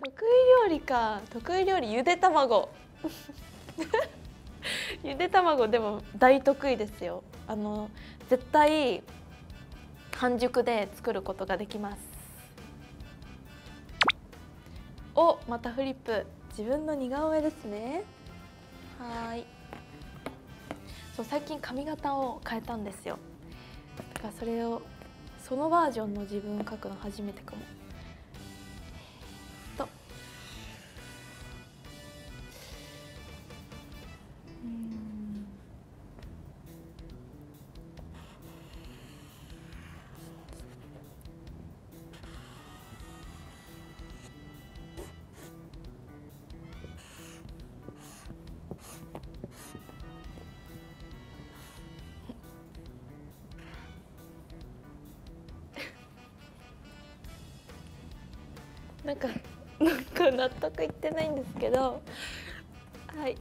得意料理か。得意料理ゆで卵。ゆで卵でも大得意ですよ。あの絶対半熟で作ることができます。おまたフリップ。自分の似顔絵ですね。はい。そう最近髪型を変えたんですよ。だからそれをそのバージョンの自分を描くの初めてかも。なんか なんか納得いってないんですけどはい。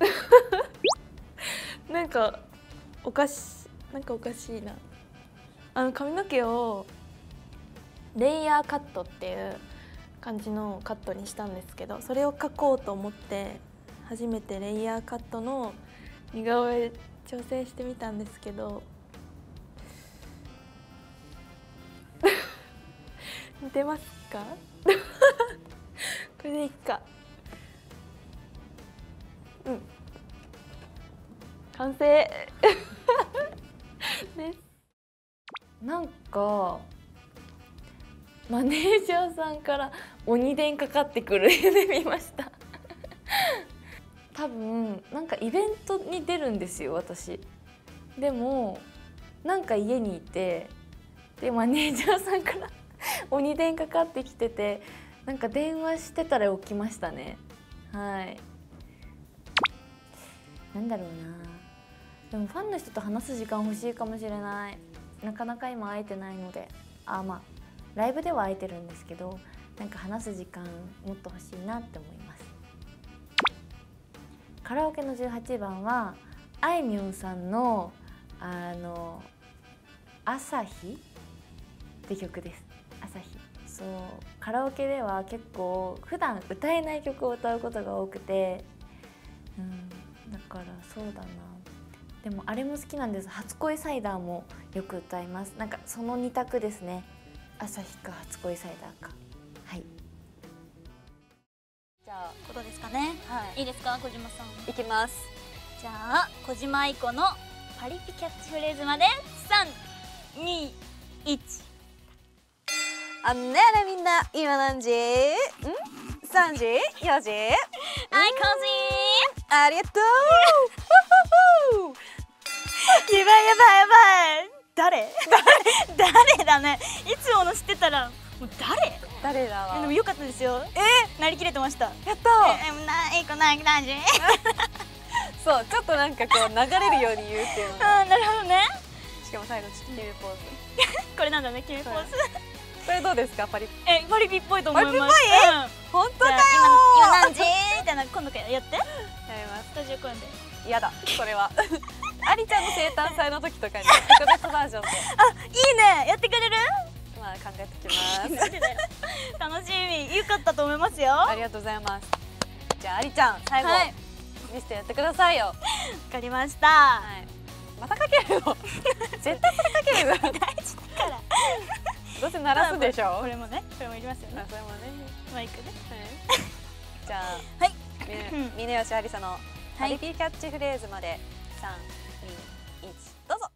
なんかおかしなんかおかしいな。あの髪の毛をレイヤーカットっていう感じのカットにしたんですけどそれを描こうと思って初めてレイヤーカットの似顔絵挑戦してみたんですけど似てますか？これでいっか。うん。完成。で すなんかマネージャーさんから鬼電かかってくる夢見ました。多分なんかイベントに出るんですよ私。でもなんか家にいてでマネージャーさんから 鬼電かかってきててなんか電話してたら起きましたね。はい。なんだろうな。でもファンの人と話す時間欲しいかもしれない。なかなか今会えてないので。あまあライブでは会えてるんですけどなんか話す時間もっと欲しいなって思います。カラオケの18番はあいみょんさんのあの「朝日」って曲です。そうカラオケでは結構普段歌えない曲を歌うことが多くてうんだからそうだな。でもあれも好きなんです。初恋サイダーもよく歌います。なんかその2択ですね。朝日か初恋サイダーか。はい。じゃことですかね。あはい。いいですか？小島さん。いきます。じゃあ小島愛子のパリピキャッチフレーズまで。321あのねあれみんな。今何時？ん？3時？4時？はいコありがとう。ージーやばいやばいやばい。誰？誰？誰だね。いつもの知ってたら。もう誰？誰だわ。えでもよかったですよ。え？なりきれてました。やった。えな愛子な何時 そうちょっとなんかこう流れるように言うっていうのあーなるほどね。しかも最後ちょっと決めポーズ。これなんだね決めポーズこれどうですか？パリえパリピっぽいと思います。パリピっぽい？うん。本当だよ。今今何時みたいな今度からやって。やります。スタジオ公演で。嫌だそれは。ありちゃんの生誕祭の時とかに特別バージョンで。いいね。やってくれる？まあ考えてきます。楽しみ。よかったと思いますよ。わありがとうございます。じゃあありちゃん最後、はい。見せてやってくださいよ。かりました。はい。またかけるの？絶対それかけるの？大事だからどうせ鳴らすでしょ。これもねこれもいりますよね。あそれもね。マイクね。はい。じゃあはい。み峰吉ありさのパリピキャッチフレーズまで。3、2、1どうぞ